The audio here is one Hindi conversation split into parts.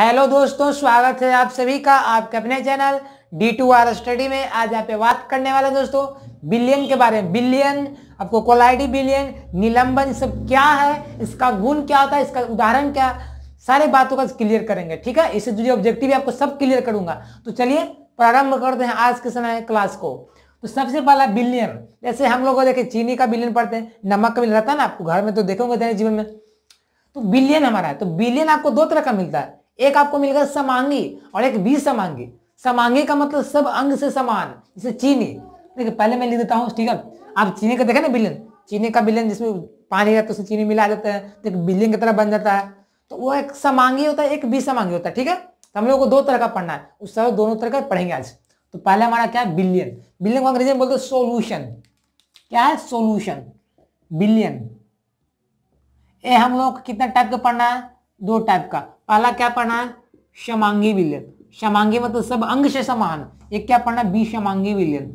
हेलो दोस्तों, स्वागत है आप सभी का आपके अपने channel D two R study में। आज आप बात करने वाले दोस्तों बिलियन के बारे में। बिलियन आपको कोलाइडी बिलियन निलंबन सब क्या है, इसका गुण क्या होता है, इसका उदाहरण क्या? सारे बातों का क्लियर करेंगे, ठीक है? इससे जुड़े ऑब्जेक्टिव आपको सब क्लियर करूँगा। तो चलिए, प्रारंभ करते हैं आज के समय क्लास को। तो सबसे पहला बिलियन जैसे हम लोग देखे चीनी का बिलियन पढ़ते हैं, नमक का बिलियन रहता है ना आपको घर में तो देखोगे दैनिक जीवन में। तो बिलियन हमारा है तो बिलियन आपको दो तरह का मिलता है। एक आपको मिलेगा समांगी और एक बी समांगी। समांगी का मतलब सब अंग से समान, जैसे चीनी। देखिए, पहले मैं लिख देता हूँ, ठीक है? आप चीनी का देखें ना बिलियन? चीनी का बिलियन जिसमें पानी रहता है, उसमें चीनी मिला देते हैं। तो बिलियन की तरह बन जाता है। तो वो एक समांगी होता है, एक बी समांगी होता है, ठीक है? तो हम लोग को दो तरह का पढ़ना है। उस तरह, दोनों तरह का पढ़ेंगे आज। तो पहले हमारा क्या है? बिलियन। बिलियन को अंग्रेज़ी में बोलते हैं सोल्यूशन क्या है? Solution billion. ये हम लोग कितना टाइप का पढ़ना है? दो टाइप का। पहला क्या पढ़ना है? शमांगी विलियन। शमांगी मतलब सब अंग से समान। एक क्या पढ़ना है? बी शमांगी विलियन।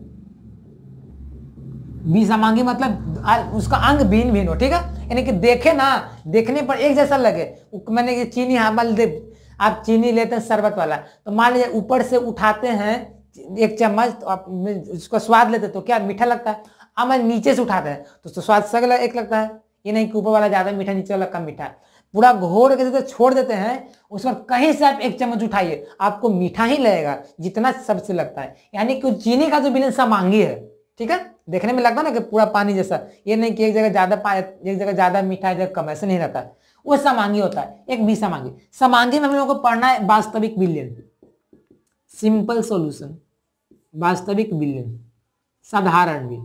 बी समांगी मतलब उसका अंग भिन्न भिन्न हो, ठीक है? यानी कि देखे ना, देखने पर एक जैसा लगे। मैंने ये चीनी हाँ मान लीजिए आप चीनी लेते हैं शरबत वाला। तो मान लीजिए ऊपर से उठाते हैं एक चम्मच तो आप उसका स्वाद लेते तो क्या मीठा लगता है? अब मैं नीचे से उठाते हैं तो उसका स्वाद सग एक लगता है। ये नहीं कि ऊपर वाला ज़्यादा मीठा, नीचे वाला कम मीठा है। पूरा घोर के देते छोड़ देते हैं, उस पर कहीं से आप एक चम्मच उठाइए, आपको मीठा ही लगेगा, जितना सबसे लगता है। यानी कि चीनी का जो बिलन समांगी है, ठीक है? देखने में लगता है ना कि पूरा पानी जैसा, ये नहीं कि एक जगह ज़्यादा पानी एक जगह ज़्यादा मीठा है जगह कम, ऐसे नहीं रहता। वो समांगी होता है, एक भी समांगी समांगी में हम लोगों को पढ़ना है वास्तविक बिलियन सिंपल सोल्यूशन, वास्तविक बिलियन साधारण भी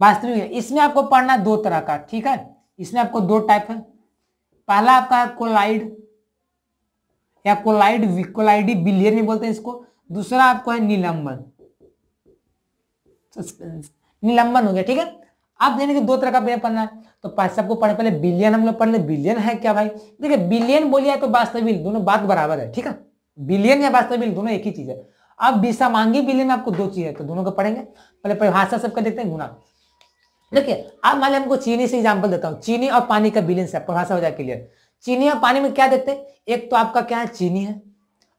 वास्तविक इसमें आपको पढ़ना दो तरह का, ठीक है? इसमें आपको दो टाइप है। पहला आपका है कोलाइड या कोलाइड कोलाइडी बिलियन भी बोलते हैं इसको। दूसरा आपको है निलंबन। सस्पेंस निलंबन हो गया, ठीक है? आप देने के दो तरह का पेपर पढ़ना है। तो सबको पढ़े, पहले बिलियन हम लोग पढ़ ले बिलियन है क्या भाई? देखिए, बिलियन बोलिए तो वास्तविक, दोनों बात बराबर है, ठीक है? बिलियन या वास्तविक, दोनों एक ही चीज़ है। अब विषामांगी बिलियन, आपको दो चीज़ है तो दोनों को पढ़ेंगे। पहले परिभाषा सबका देखते हैं गुना देखिए अब मान हमको चीनी से एग्ज़ाम्पल देता हूँ। चीनी और पानी का बिलियन से परिभाषा हो जाए क्लियर चीनी और पानी में क्या देखते हैं? एक तो आपका क्या है? चीनी है।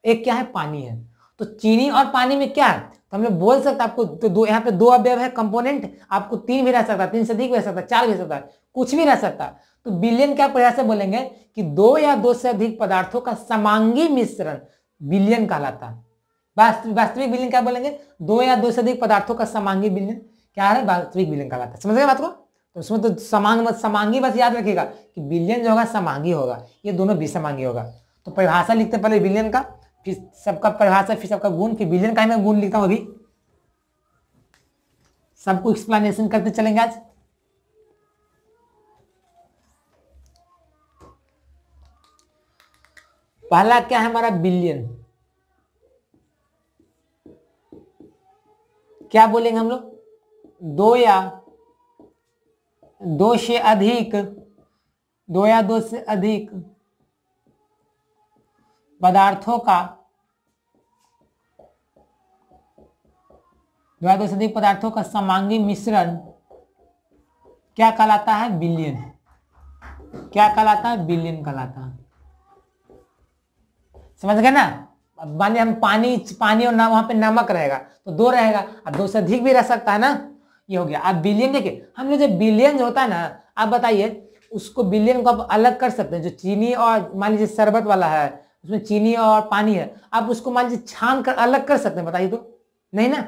एक क्या है? पानी है। तो चीनी और पानी में क्या है? तो हम लोग बोल सकते आपको तो दो, यहाँ पे दो अवयव है कंपोनेंट आपको तीन भी रह सकता है, तीन से अधिक भी रह सकता है, चार भी रह सकता है, कुछ भी रह सकता है। तो बिलियन क्या परिभाषा बोलेंगे कि दो या दो से अधिक पदार्थों का समांगी मिश्रण बिलियन कहलाता है। वास्तविक बिलियन क्या बोलेंगे? दो या दो से अधिक पदार्थों का समांगी बिलियन क्या है? वास्तविक बिलियन कहलाता है। समझ गए बात को? तो उसमें तो समांग समांगी बस याद रखिएगा कि बिलियन जो होगा, समांगी होगा। ये दोनों भी समांगी होगा। तो परिभाषा लिखते पहले बिलियन का, फिर सबका परिभाषा, फिर सबका गुण, फिर बिलियन का मैं गुण लिखता हूँ अभी। सबको एक्सप्लेनेशन करते चलेंगे आज। पहला क्या है हमारा बिलियन क्या बोलेंगे हम लोग? दो या दो से अधिक, दो या दो से अधिक पदार्थों का, दो या दो से अधिक पदार्थों का समांगी मिश्रण क्या कहलाता है? बिलियन। क्या कहलाता है? बिलियन कहलाता है। समझ गए ना? मान हम पानी पानी और ना, वहाँ पे नमक रहेगा तो दो रहेगा, अब दो से अधिक भी रह सकता है ना? ये हो गया। आप बिलियन देखिए हम लोग जो बिलियन होता है ना, आप बताइए, उसको बिलियन को आप अलग कर सकते हैं। जो चीनी और मान लीजिए शरबत वाला है, उसमें चीनी और पानी है, आप उसको मान लीजिए छान कर अलग कर सकते हैं, बताइए तो। नहीं ना?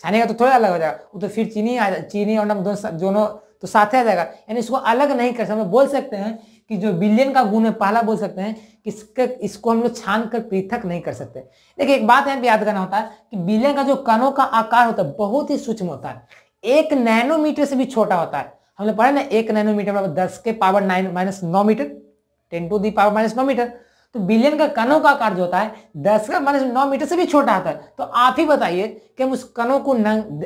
छानेगा तो थोड़ा अलग हो जाएगा। वो तो फिर चीनी आ चीनी और नमक दोनों दोनों तो साथ ही आ जाएगा। यानी इसको अलग नहीं कर सकते। बोल सकते हैं कि जो बिलियन का गुण है, पहला बोल सकते हैं कि इसके, इसको हम लोग छान कर पृथक नहीं कर सकते। देखिए, एक बात यहाँ पे याद करना होता है कि बिलियन का जो कणों का आकार होता है, बहुत ही सूक्ष्म होता है। एक नैनोमीटर से भी छोटा होता है। हमने पढ़ा ना, एक नैनोमीटर बराबर दस के power nine minus now meter ten to the power minus now metre तो बिलियन का कणों का आकार जो होता है, दस का माइनस नौ मीटर से भी छोटा आता है। तो आप ही बताइए कि हम उस कणों को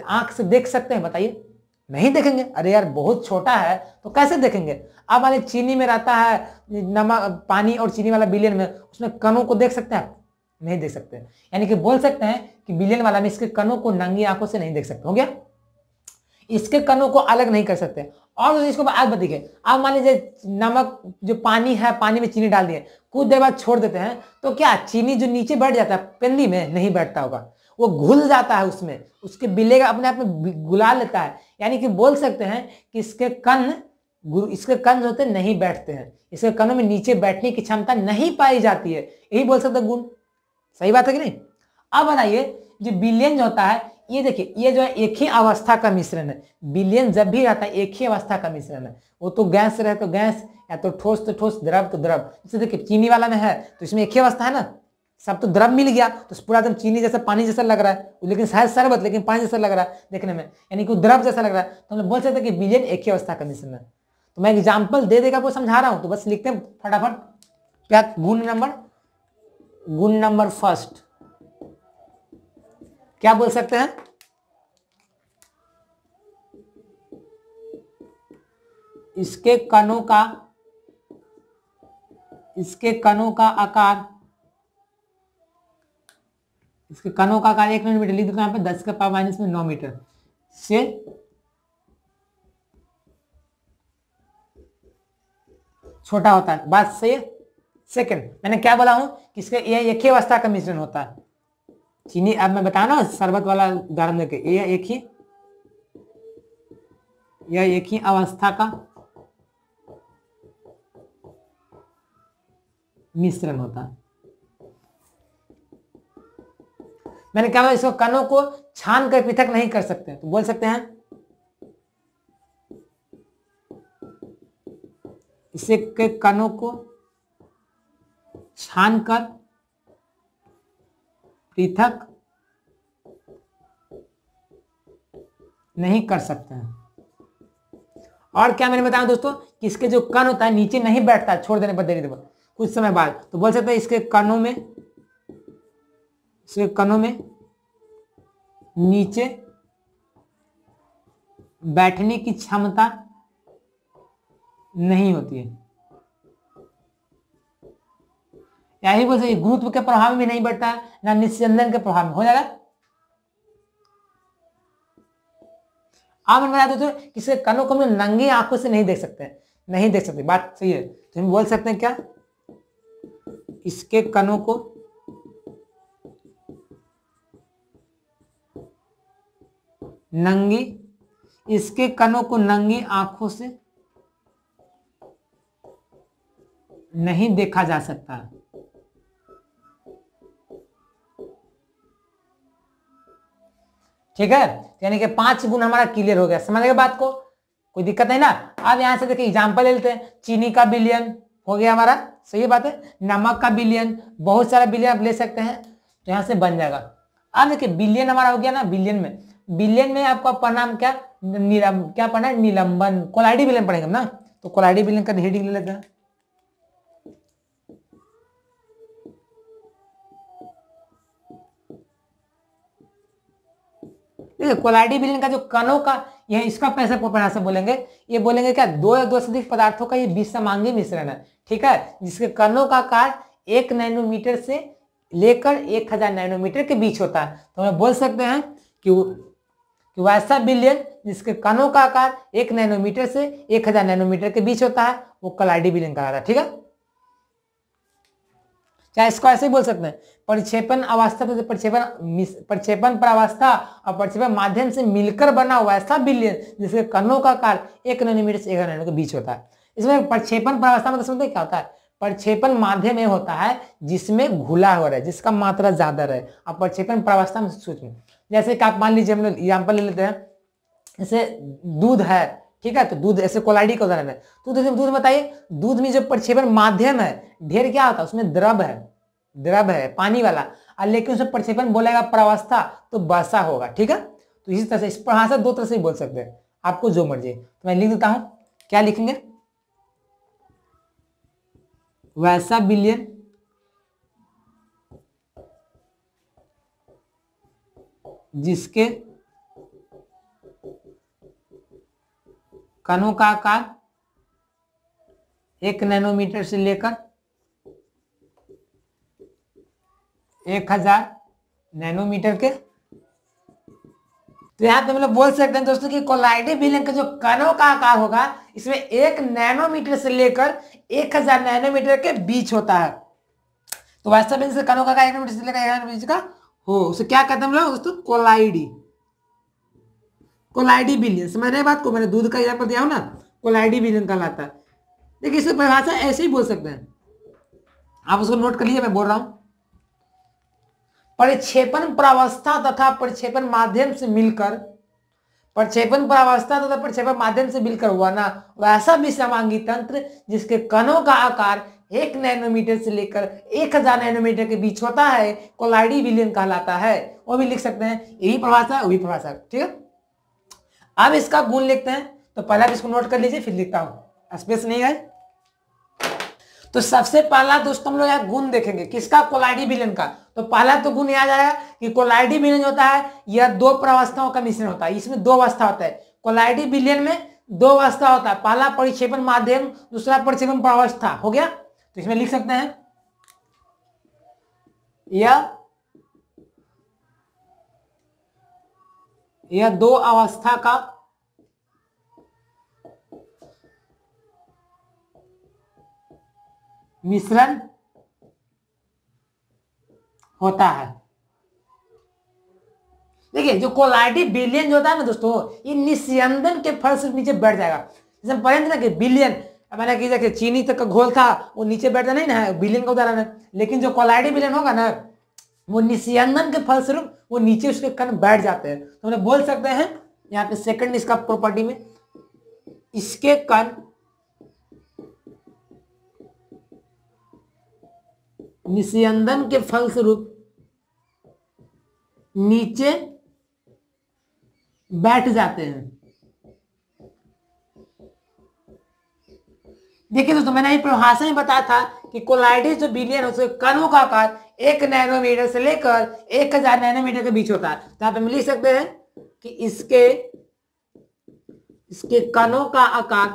आँख से देख सकते हैं, बताइए। नहीं देखेंगे? अरे यार, बहुत छोटा है तो कैसे देखेंगे? अब वाले चीनी में रहता है नमक पानी और चीनी वाला बिलियन में, उसमें कणों को देख सकते हैं नहीं देख सकते। यानी कि बोल सकते हैं कि बिलियन वाला में इसके कणों को नंगी आँखों से नहीं देख सकते। हो गया? इसके कणों को अलग नहीं कर सकते। और इसको आज बताइए आप मान लीजिए नमक, जो पानी है, पानी में चीनी डाल दिए, कुछ देर बाद छोड़ देते हैं तो क्या चीनी जो नीचे बैठ जाता है, पेंदी में नहीं बैठता होगा। वो घुल जाता है उसमें, उसके बिले का अपने आप में गुला लेता है। यानी कि बोल सकते हैं कि इसके कन इसके कन जो होते नहीं बैठते हैं। इसके कनों में नीचे बैठने की क्षमता नहीं पाई जाती है। यही बोल सकते गुण। सही बात है कि नहीं? अब बताइए जो बिलियन जो होता है ये देखिए, ये जो है एक ही अवस्था का मिश्रण है। बिलियन जब भी रहता है, एक ही अवस्था का मिश्रण है। वो तो गैस रहे तो गैस, या तो ठोस तो ठोस, द्रव तो द्रव। जैसे देखिए, चीनी वाला में है तो इसमें एक ही अवस्था है ना? सब तो द्रव मिल गया तो पूरा एकदम चीनी जैसा, पानी जैसा लग रहा है। लेकिन शायद शरबत, लेकिन पानी जैसा लग रहा है देखने में। यानी कि द्रव जैसा लग रहा है। तो हम बोल सकते कि बिलियन एक ही अवस्था का मिश्रण है। तो मैं एग्ज़ाम्पल दे देगा आपको समझा रहा हूँ। तो बस लिखते हैं फटाफट। क्या? गुण नंबर गुण नंबर फ़र्स्ट क्या बोल सकते हैं? इसके कणों का, इसके कणों का आकार, इसके कणों का आकार एक मीटर लिख हूँ यहाँ पे दस के पावर माइनस में नौ मीटर से छोटा होता है। बात सही है? सेकंड, मैंने क्या बोला हूँ? कि इसके ये एक ही अवस्था का मिश्रण होता है। चीनी, अब मैं बताया ना, शरबत वाला उदाहरण देके, ये एक ही, यह एक ही अवस्था का मिश्रण होता है। मैंने बोला इसको कणों को छान कर पृथक नहीं कर सकते तो बोल सकते हैं, इसे के कणों को छान कर पृथक नहीं कर सकते हैं। और क्या मैंने बताया दोस्तों? कि इसके जो कण होता है, नीचे नहीं बैठता, छोड़ देने पर देरी देर कुछ समय बाद। तो बोल सकते हैं इसके कणों में, इसके कणों में नीचे बैठने की क्षमता नहीं होती है। यही बोल सकते गुरुत्व के प्रभाव में नहीं बढ़ता है ना निस्यंदन के प्रभाव में। हो जाएगा? आप बता दो किसी कनों को हम नंगी आँखों से नहीं देख सकते नहीं देख सकते, बात सही है। तो हम बोल सकते हैं क्या? इसके कनों को नंगी, इसके कनों को नंगी आँखों से नहीं देखा जा सकता। ठीक है? यानी कि पाँच गुण हमारा क्लियर हो गया। समझ गए बात को? कोई दिक्कत नहीं ना? अब यहाँ से देखिए एग्ज़ाम्पल ले लेते हैं। चीनी का बिलियन हो गया हमारा। सही बात है? नमक का बिलियन बहुत सारा बिलियन आप ले सकते हैं। तो यहाँ से बन जाएगा। अब देखिए बिलियन हमारा हो गया ना बिलियन में। बिलियन में आपका परिणाम क्या? निलम, क्या पढ़ना है? निलंबन। कोलाइडी बिलियन पढ़ेंगे ना? तो कोलाइडी बिलियन का हेडिंग ले लेते हैं। देखिए कोलाइडी बिलियन का जो कणों का यह इसका पैसा परिभाषा बोलेंगे। ये बोलेंगे क्या? दो या दो से अधिक पदार्थों का ये विषमांगी मिश्रण है ठीक है? जिसके कणों का आकार एक नैनोमीटर से लेकर एक हज़ार नैनोमीटर के बीच होता है। तो हम बोल सकते हैं कि, कि वैसा बिलियन जिसके कणों का आकार एक नैनोमीटर से एक हज़ार नैनोमीटर के बीच होता है वो कलाइडी बिलियन कहा है ठीक है? चाहे इसको ऐसे ही बोल सकते हैं, परिक्षेपण अवस्था तो परिक्षेपण परिक्षेपण प्रावस्था और परिक्षेपण माध्यम से मिलकर बना हुआ ऐसा बिलियन, जिसके कणों का काल एक नैनोमीटर से एक नैनो के बीच होता है। इसमें प्रक्षेपण प्रावस्था मतलब समझते क्या होता है? प्रक्षेपण माध्यम में होता है जिसमें घुला हुआ रहे, जिसका मात्रा ज़्यादा रहे। और प्रक्षेपण प्रावस्था में सूक्ष्म जैसे कि आप मान लीजिए हम लोग एग्ज़ाम्पल ले लेते हैं, जैसे दूध है ठीक है तो दूध ऐसे कोलाइडी का उदाहरण है। तो दूध बताइए, दूध में जो प्रक्षेपण माध्यम है, ढेर क्या होता है? उसमें द्रव है द्रव है, पानी वाला। और लेकिन उसमें प्रक्षेपण बोलेगा प्रवस्था तो बसा होगा, ठीक है? तो इसी तरह से, इस भाषा दो तरह से बोल सकते हैं। आपको जो मर्ज़ी। तो मैं लिख देता हूँ, क्या लिखेंगे? वैसा बिलियन जिसके कणों का आकार एक नैनोमीटर से लेकर एक हज़ार नैनोमीटर के। तो यहाँ पे लोग बोल सकते हैं दोस्तों कि कोलाइडी बिलियन का जो कणों का आकार होगा, इसमें एक नैनोमीटर से लेकर एक हज़ार नैनोमीटर के बीच होता है। तो वास्तव में कणों का एक नैनोमीटर से लेकर एक नैनोमीटर का हो। उसे क्या कहते हैं हम लोग दोस्तों? कोलाइडी। कोलाइडी बिलियन समझ रहे बात को? मैंने दूध का एग्ज़ाम्पल दिया हूँ ना। कोलाइडी बिलियन कहलाता है। देखिए इसे परिभाषा ऐसे ही बोल सकते हैं। आप उसको नोट कर लीजिए मैं बोल रहा हूँ। परिक्षेपण प्रावस्था तथा परिक्षेपण माध्यम से मिलकर, प्रक्षेपण प्रावस्था तथा प्रक्षेपण माध्यम से मिलकर हुआ ना, वैसा भी समांगी तंत्र जिसके कणों का आकार एक नैनोमीटर से लेकर एक हज़ार नैनोमीटर के बीच होता है कोलाइडी विलियन कहलाता है। वो भी लिख सकते हैं। यही प्रभाषा है, वो प्रभाषा ठीक है? अब इसका गुण लिखते हैं तो पहले आप इसको नोट कर लीजिए, फिर लिखता हूँ। स्पेस नहीं है। तो सबसे पहला दोस्तों हम लोग यहाँ गुण देखेंगे। किसका? कोलाइडी विलियन का। तो पहला तो गुण याद आया कि कोलाइडी विलियन होता है, यह दो प्रवस्थाओं का मिश्रण होता है। इसमें दो अवस्था होता है। कोलाइडी विलियन में दो अवस्था होता है। पहला परिक्षेपण माध्यम, दूसरा परिक्षेपण प्रवस्था। हो गया? तो इसमें लिख सकते हैं। यह यह दो अवस्था का मिश्रण होता है। देखिए, जो कोलाइटी बिलियन जो होता है ना दोस्तों, ये निस्यंदन के फल से नीचे बैठ जाएगा। जैसे पढ़े ना कि बिलियन मैंने की देखिए चीनी तक का घोल था, वो नीचे बैठता नहीं ना बिलियन का उदाहरण है। लेकिन जो कोलाइडी बिलियन होगा ना वो निस्यंदन के फलस्वरूप वो नीचे उसके कण बैठ जाते हैं। तो हम बोल सकते हैं, यहाँ पे सेकंड इसका प्रॉपर्टी में, इसके कण निस्यंदन के फलस्वरूप नीचे बैठ जाते हैं। देखिए दोस्तों, मैंने ये परिभाषा में बताया था कि कोलाइडिस जो बिलियन उसके कणों का आकार एक नैनोमीटर से लेकर एक हज़ार नैनोमीटर के बीच होता है। तो आप हम लिख सकते हैं कि इसके इसके कणों का आकार,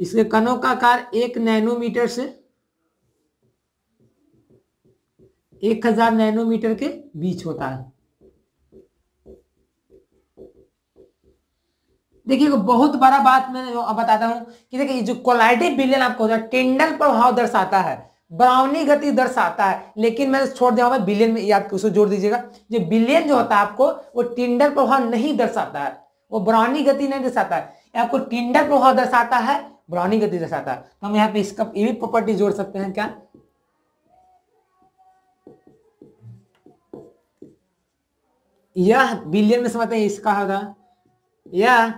इसके कणों का आकार एक नैनोमीटर से एक हज़ार नैनोमीटर के बीच होता है। देखिए बहुत बड़ा बात मैं बताता हूँ कि देखिए जो कोलाइडी बिलियन आपको होता है टिंडल प्रभाव दर्शाता है ब्राउनी गति दर्शाता है, लेकिन मैंने छोड़ दिया बिलियन में याद उसको जोड़ दीजिएगा। जो बिलियन जो होता है आपको, वो टिंडल प्रभाव नहीं दर्शाता है, वो ब्राउनी गति नहीं दर्शाता है। आपको टिंडल प्रभाव दर्शाता है ब्राउनी गति दर्शाता है। तो हम यहाँ पे इसका, ये भी प्रॉपर्टी जोड़ सकते हैं क्या? यह बिलियन में समझते हैं, इसका होगा, यह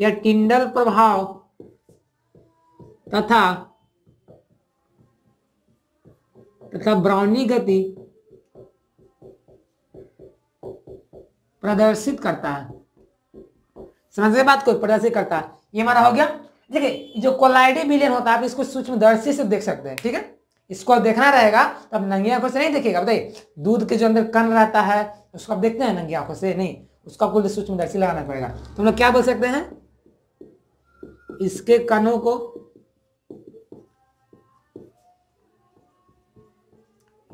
यह टिंडल प्रभाव तथा तथा ब्राउनी गति प्रदर्शित करता है। समझ गए बात को? प्रदर्शित करता है। ये हमारा हो गया। देखिए, जो कोलाइडी बिलियन होता है, आप इसको सूक्ष्मदर्शी से देख सकते हैं, ठीक है? इसको आप देखना रहेगा तो आप नंगी आँखों से नहीं देखेगा बताइए, दूध के जो अंदर कण रहता है, उसको आप देखते हैं नंगी आँखों से? नहीं, उसका कुल सूक्ष्मदर्शी लगाना पड़ेगा। तो हम लोग क्या बोल सकते हैं? इसके कणों को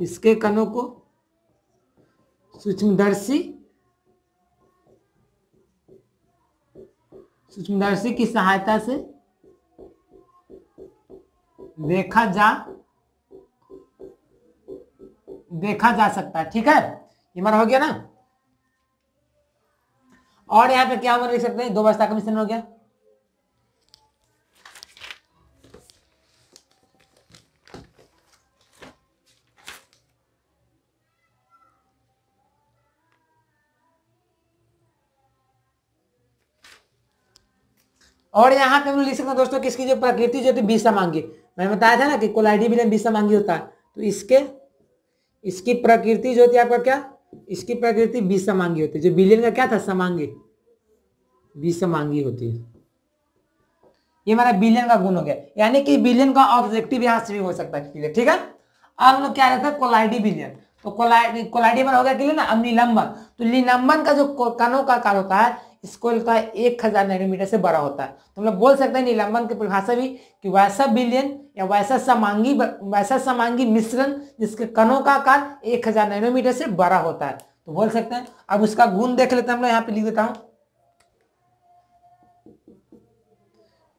इसके कणों को सूक्ष्मदर्शी सूक्ष्मदर्शी की सहायता से देखा जा देखा जा सकता है। ठीक है? ये हमारा हो गया ना? और यहाँ पे क्या हम लिख सकते हैं? दो अवस्था का मिश्रण हो गया। और यहाँ पे हम लिख सकते हैं दोस्तों कि इसकी जो प्रकृति जो थी, बीसा मांगी। मैंने बताया था ना कि कोलाइडी बिलियन बीसा मांगी होता है। तो इसके, इसकी प्रकृति जो है आपका क्या? इसकी प्रकृति बीसमांगी होती है। जो बिलियन का क्या था? समांगी बीसमांगी होती है। ये हमारा बिलियन का गुण हो गया। यानी कि बिलियन का ऑब्जेक्टिव यहाँ से भी हो सकता है। क्लियर ठीक है? अब हम लोग क्या रहता है? कोलाइडी बिलियन तो कोलाइडी कोलाइडी हो गया क्लियर ना अब निलंबन तो निलंबन का जो कणों का आकार होता है इसको लगता है एक हज़ार नैनोमीटर से बड़ा होता है। तो हम लोग बोल सकते हैं निलंबन की परिभाषा भी कि वैसा बिलियन या वैसा समांगी वैसा समांगी मिश्रण जिसके कणों का आकार एक हज़ार नैनोमीटर से बड़ा होता है। तो बोल सकते हैं। अब उसका गुण देख लेते हैं हम लोग, यहाँ पे लिख देता हूँ।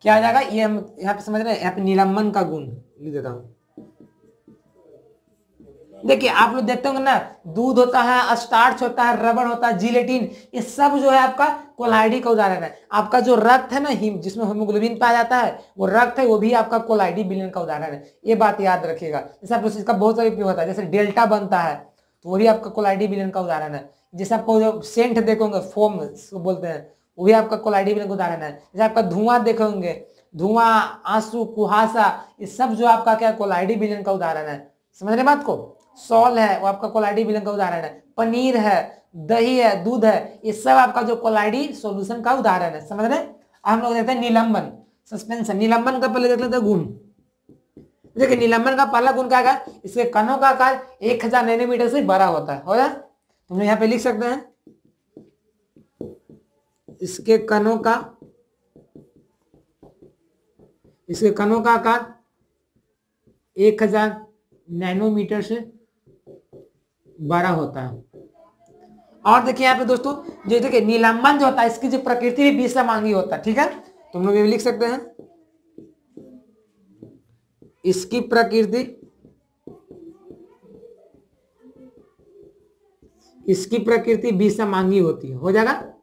क्या आ जाएगा? ये हम यहाँ पे समझ रहे हैं, यहाँ पे निलंबन का गुण लिख देता हूँ। देखिए, आप लोग देखते होंगे ना, दूध होता है स्टार्च होता है, रबड़ होता है जिलेटिन ये सब जो है आपका कोलाइडी का उदाहरण है। आपका जो रक्त है ना, हिम, जिसमें होमोग्लोबिन पाया जाता है, वो रक्त है, वो भी आपका कोलाइडी बिलियन का उदाहरण है। ये बात याद रखिएगा। जैसे आप इसका बहुत सारा उपयोग होता है, जैसे डेल्टा बनता है तो वो भी आपका कोलाइडी बिलियन का उदाहरण है। जैसे आपको जो सेंट देखोगे फोम बोलते हैं, वो भी आपका कोलाइडी बिलियन का उदाहरण है। जैसे आपका धुआँ देखोगे धुआँ, आँसू, कुहासा, ये सब जो आपका क्या, कोलाइडी बिलियन का उदाहरण है। समझ रहे बात को? सॉल है, वो आपका कोलाइडी बिलियन का उदाहरण है। पनीर है, दही है, दूध है, ये सब आपका जो कोलाइडी सोल्यूशन का उदाहरण है। समझ रहे हम लोग देखते हैं निलंबन। सस्पेंशन निलंबन का पहले देख लेते हैं गुण। देखिए, निलंबन का पहला गुण क्या है? इसके कणों का आकार एक हज़ार नैनोमीटर से बड़ा होता है। हो जाए तुम यहाँ पे लिख सकते हैं। इसके कणों का, इसके कणों का आकार एक हज़ार नैनोमीटर से बड़ा होता है। और देखिए यहाँ पे दोस्तों जो देखिए, नीलांबन जो होता है, इसकी जो प्रकृति भी बीस मांगी होता है, ठीक है? तुम लोग भी लिख सकते हैं। इसकी प्रकृति इसकी प्रकृति बीस मांगी होती है। हो जाएगा?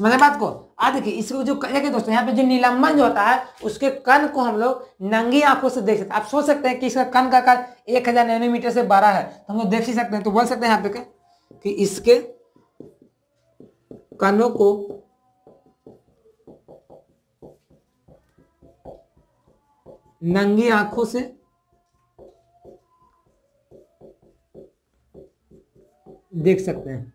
समझ बात को? आ देखिए, इसको जो देखिए दोस्तों, यहाँ पे जो निलंबन जो होता है, उसके कण को हम लोग नंगी आँखों से देख सकते हैं। आप सोच सकते हैं कि इसका कण का आकार एक हज़ार नैनोमीटर से बड़ा है तो हम लोग देख ही सकते हैं। तो बोल सकते हैं यहाँ पे क्या? कि इसके कणों को नंगी आँखों से देख सकते हैं।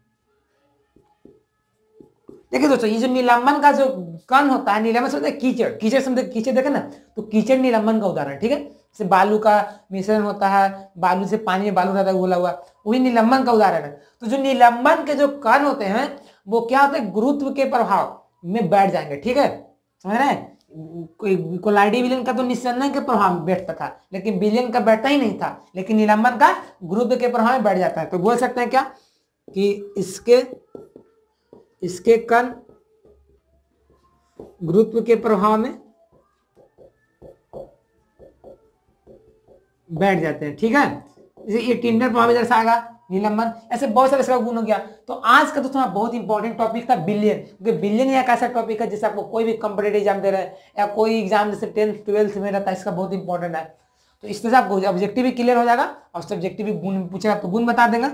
देखिए दोस्तों, ये जो निलंबन का जो कण होता है निलंबन से कीचड़। कीचड़ से कीचड़ देखे ना तो कीचड़ निलंबन का उदाहरण, ठीक है? जैसे बालू का मिश्रण होता है, बालू से पानी में बालू रहता है घोला हुआ, वही निलंबन का उदाहरण है। तो जो निलंबन के जो कण होते हैं, वो क्या होते हैं? गुरुत्व के प्रभाव में बैठ जाएँगे, ठीक है? समझ रहे हैं? कोलाइडी विलियन का तो निस्संदन के प्रभाव में बैठता था, लेकिन विलियन का बैठता ही नहीं था, लेकिन निलंबन का गुरुत्व के प्रभाव में बैठ जाता है। तो बोल सकते हैं क्या? कि इसके इसके कण गुरुत्व के प्रभाव में बैठ जाते हैं, ठीक है? जैसे ये टिंडर प्रभाव इधर से आएगा निलंबन ऐसे बहुत सारे इसका गुण हो गया। तो आज का दोस्तों बहुत इंपॉर्टेंट टॉपिक था बिलियन क्योंकि बिलियन एक ऐसा टॉपिक है जिससे आपको कोई भी कंपटेटिव एग्ज़ाम दे रहे हैं, या कोई एग्ज़ाम जैसे टेंथ ट्वेल्थ में रहता है, इसका बहुत इंपॉर्टेंट है। तो इस तरह से आपको ऑब्जेक्टिव भी क्लियर हो जाएगा, और सब्जेक्टिव भी गुण पूछेगा तो गुण बता देगा,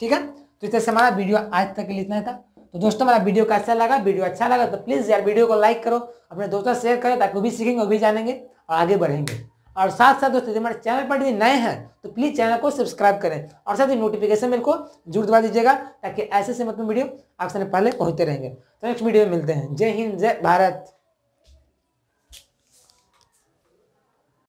ठीक है? तो इस तरह से हमारा वीडियो आज तक के लिए इतना था। तो दोस्तों, मेरा वीडियो कैसा लगा, वीडियो अच्छा लगा तो प्लीज़ यार वीडियो को लाइक करो, अपने दोस्तों शेयर करो ताकि वो भी सीखेंगे, वो भी जानेंगे और आगे बढ़ेंगे। और साथ साथ दोस्तों हमारे चैनल पर यदि नए हैं तो प्लीज़ चैनल को सब्सक्राइब करें और साथ ही नोटिफिकेशन बिल को ज़रूर दबा दीजिएगा ताकि ऐसे से मतलब वीडियो आपसे पहले पहुँचते रहेंगे। तो नेक्स्ट वीडियो में मिलते हैं। जय हिंद, जय भारत।